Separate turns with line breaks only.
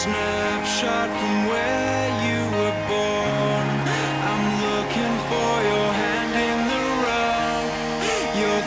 snapshot from where you were born. I'm looking for your hand in the rough. Your